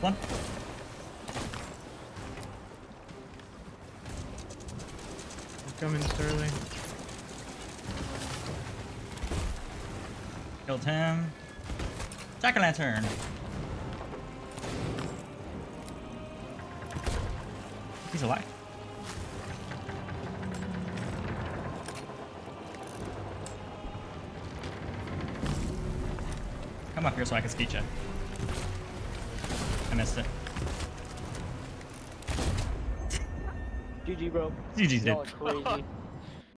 Hold on. Coming, Stirling. Killed him. Jack o' lantern. He's alive. Come up here so I can skeet you. Missed it. GG, bro. GG, dude. Crazy.